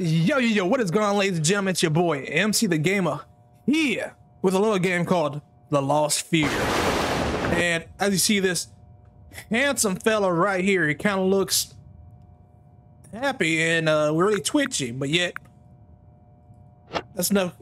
Yo, yo, yo, what is going on, ladies and gentlemen? It's your boy, MC the Gamer, here with a little game called The Lost Fear. And as you see this handsome fella right here, he kind of looks happy and uh, really twitchy, but yet that's no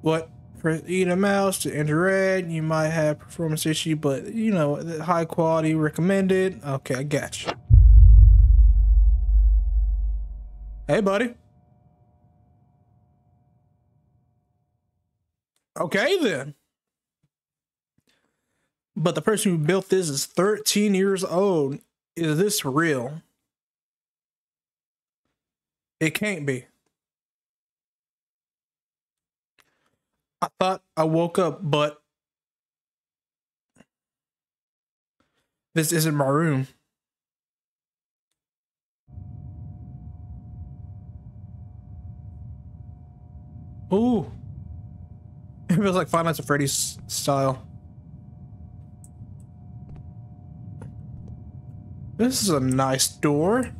what press E the mouse to interact. You might have performance issue, but you know, high quality recommended. Okay, I got you. Hey, buddy. Okay, then. But the person who built this is 13 years old. Is this real? It can't be. I thought I woke up, but this isn't my room. Ooh. It feels like Five Nights at Freddy's style. This is a nice door.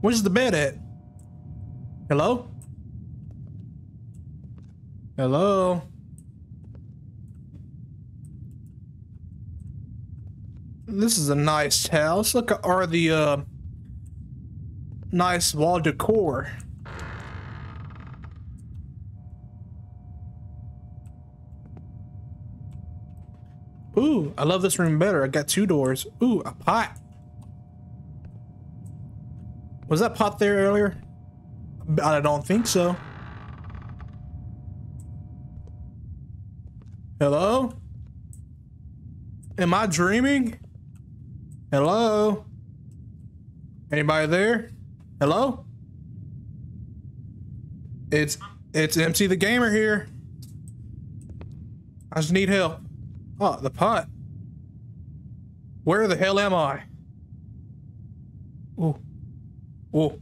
Where's the bed at? Hello? Hello? This is a nice house. Look at are the uh nice wall decor. Ooh, I love this room better. I got two doors. Ooh, a pot. Was that pot there earlier? I don't think so. Hello? Am I dreaming? Hello? Anybody there? Hello? It's it's MC the gamer here. I just need help. Oh, the pot. Where the hell am I? Oh. Oh.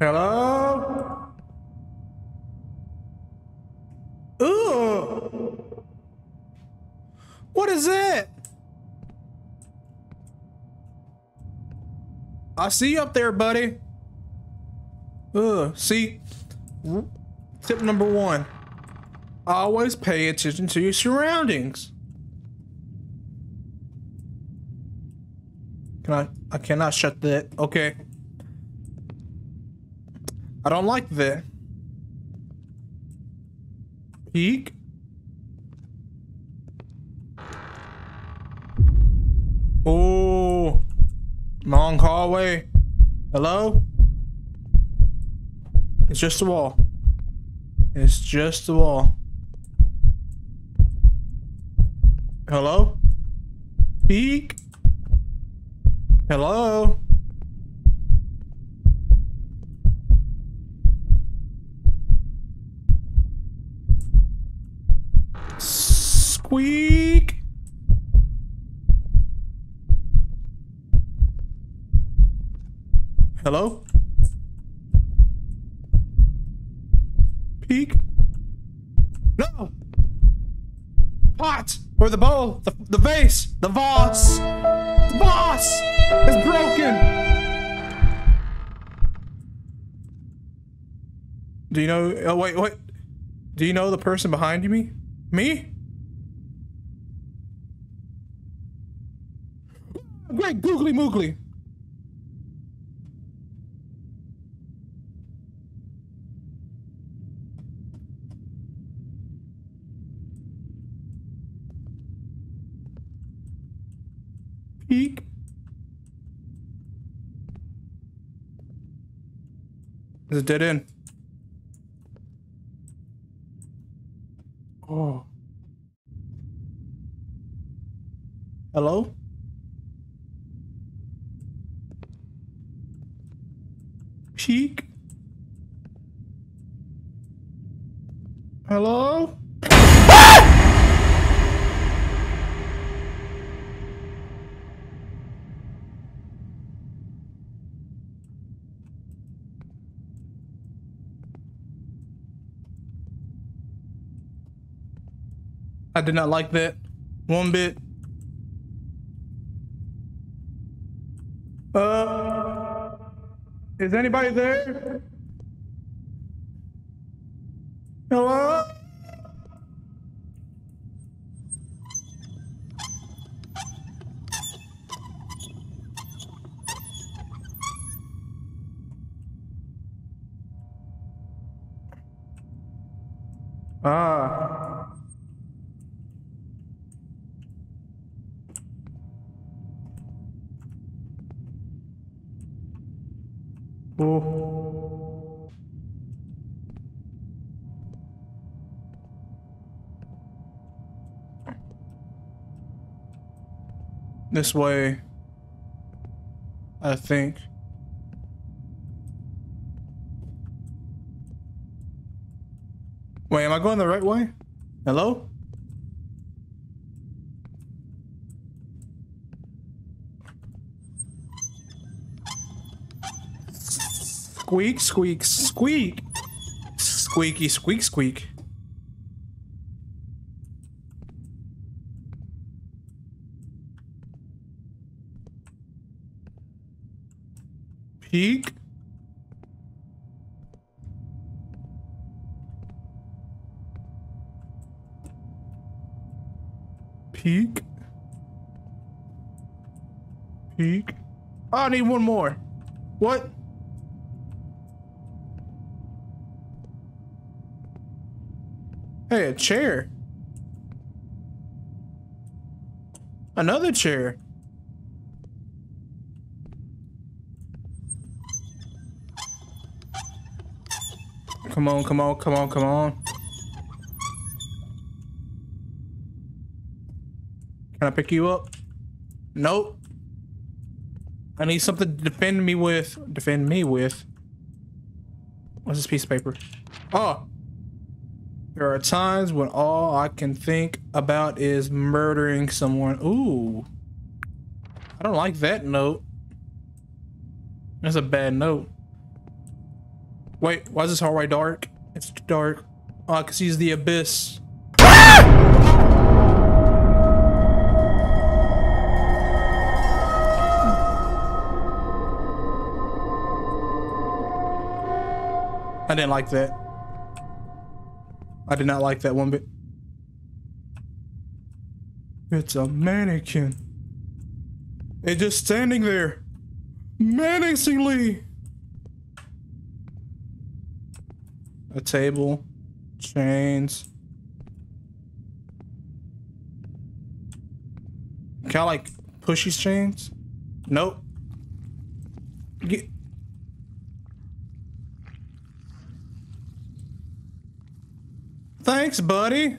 Hello? Ooh. What is that? I see you up there, buddy. Ugh, see? Tip number one. Always pay attention to your surroundings. Can I? I cannot shut that. Okay. I don't like that. Peek. Oh. Long hallway. Hello? It's just a wall. It's just a wall. Hello? Peek? Hello? Squeak? Hello? Peek? No! Pot! Or the bowl! The, the vase! The vase! The vase is broken! Do you know- oh wait, wait. Do you know the person behind you me? Me? Great googly moogly. Peek. It's a dead end. Oh. Hello? Peek? Hello? Did not like that one bit. Uh, is anybody there? Hello? Ah. Oh. This way, I think. Wait, am I going the right way? Hello? Squeak, squeak, squeak. Squeaky, squeak, squeak. Peek. Peek. Peek. Oh, I need one more. What? Hey, a chair. Another chair. Come on, come on, come on, come on. Can I pick you up? Nope. I need something to defend me with. Defend me with. What's this piece of paper? Oh. There are times when all I can think about is murdering someone. Ooh. I don't like that note. That's a bad note. Wait, why is this hallway dark? It's dark. Oh, I can see the abyss. I didn't like that. I did not like that one bit. It's a mannequin. It's just standing there. Menacingly. A table. Chains. Can I like push these chains? Nope. Get Thanks, buddy.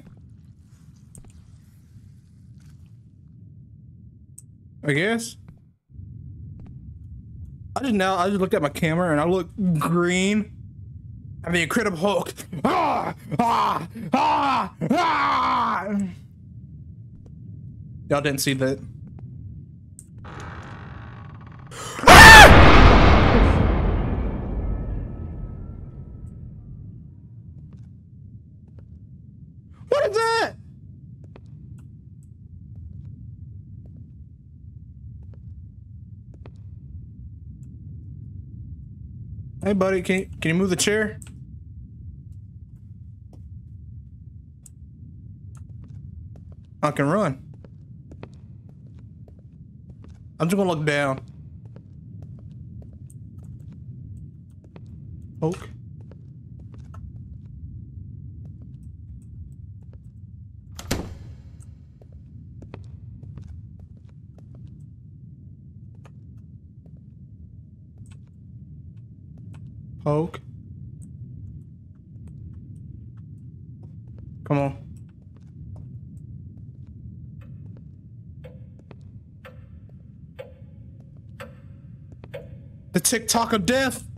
I guess. I just now I just looked at my camera and I look green. I'm the Incredible Hulk. Ah, ah, ah, ah. Y'all didn't see that. What is that? Hey, buddy, can you, can you move the chair? I can run. I'm just gonna look down. Poke. Poke. Come on. TikTok of death.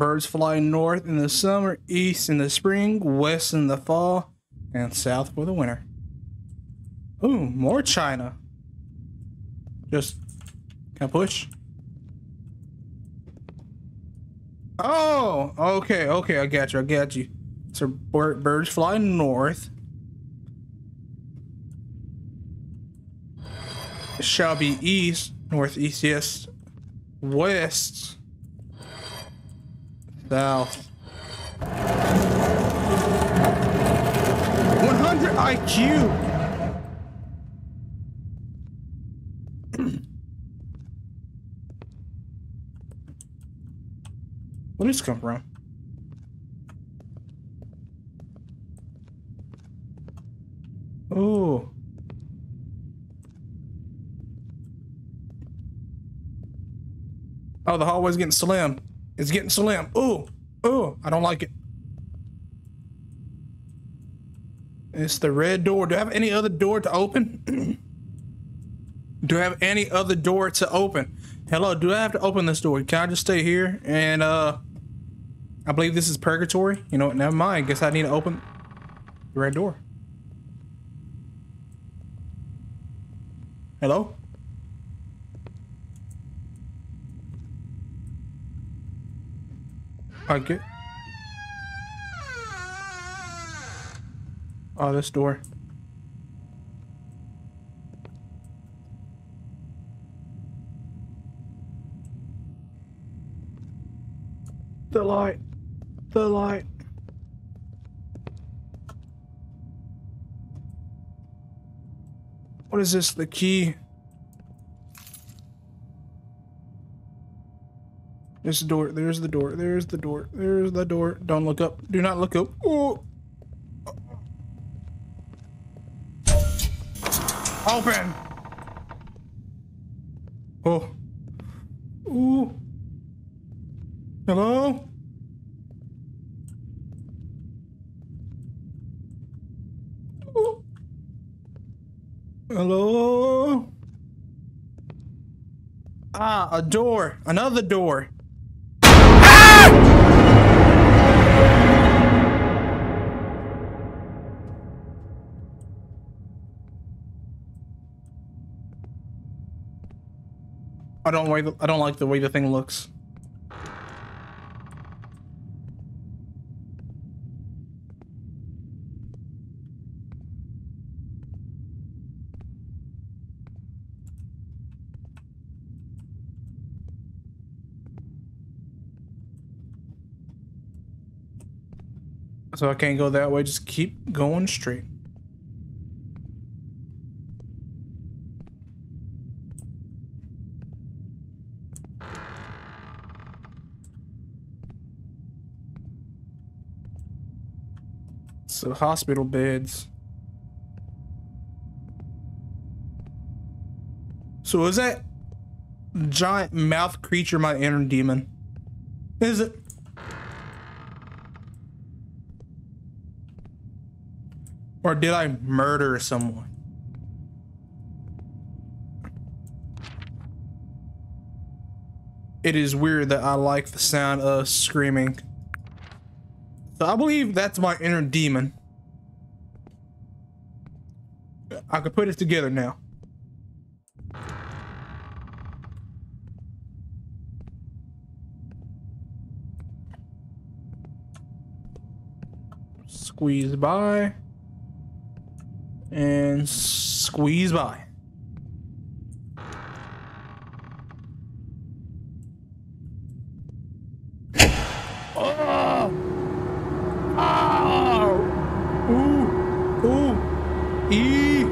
Birds fly north in the summer, east in the spring, west in the fall, and south for the winter. Ooh, more China. Just, can I push? Oh, okay, okay, I got you, I got you. So birds fly north. It shall be east, northeast, yes, west, south. 100 IQ. Did this come from? Oh. Oh, the hallway's getting slim. It's getting slim. Oh, oh, I don't like it. It's the red door. Do I have any other door to open? do I have any other door to open? Hello, do I have to open this door? Can I just stay here and, uh, I believe this is purgatory. You know what? Never mind. Guess I need to open the red door. Hello? Okay. Oh, this door. The light the light. What is this? The key? There's the door. There's the door. There's the door. There's the door. Don't look up. Do not look up. Oh. Open. Oh. Ooh. Hello? Hello? Ah, a door. Another door. I don't like I don't like the way the thing looks. So I can't go that way. Just keep going straight. So uh, hospital beds. So is that giant mouth creature my inner demon? Is it? Or did I murder someone? It is weird that I like the sound of screaming. So I believe that's my inner demon. I could put it together now. Squeeze by and squeeze by. Oh! Oh! Ooh! Ooh! E!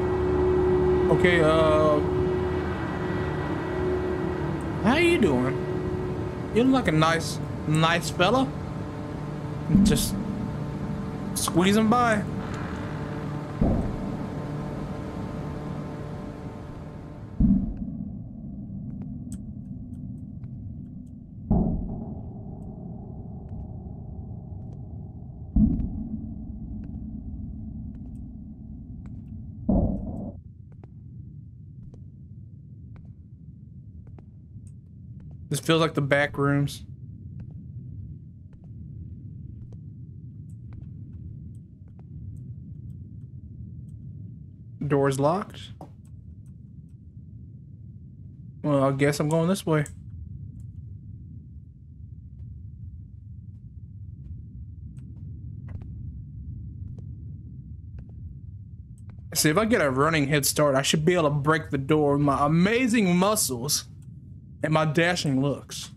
Okay, uh... How you doing? You look like a nice, nice fella. Just squeezing by. This feels like the back rooms. Door's locked. Well, I guess I'm going this way. See, if I get a running head start, I should be able to break the door with my amazing muscles and my dashing looks.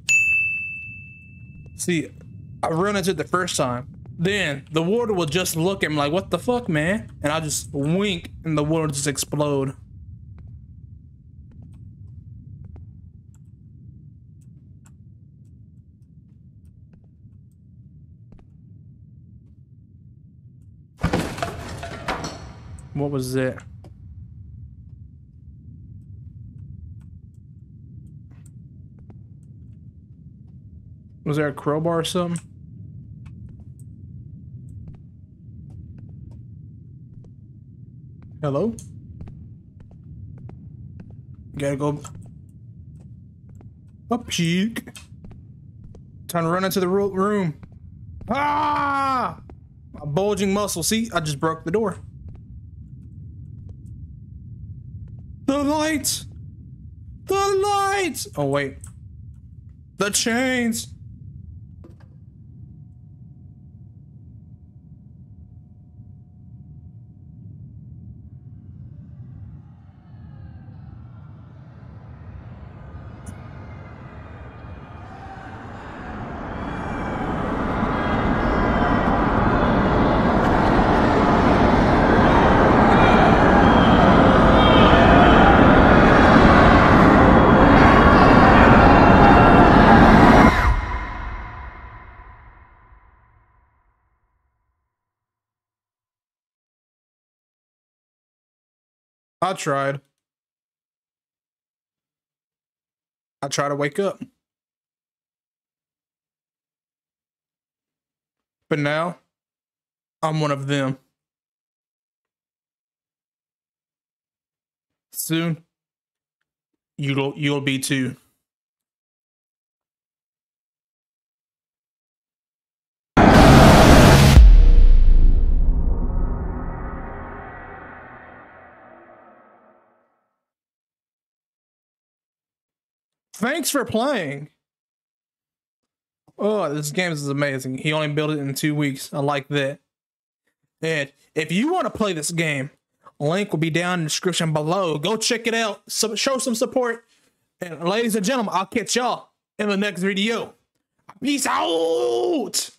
See, I run into it the first time. Then the water will just look at me like, what the fuck, man? And I just wink and the water just explode. What was it? Was there a crowbar or something? Hello? Gotta go up cheek. Time to run into the room. Ah! Bulging muscle. See, I just broke the door. The lights! The lights! Oh, wait. The chains! I tried. I try to wake up. But now, I'm one of them. Soon, you'll you'll be too. Thanks for playing. Oh, this game is amazing. He only built it in two weeks. I like that. And if you want to play this game, link will be down in the description below. Go check it out. So, show some support. And ladies and gentlemen, I'll catch y'all in the next video. Peace out.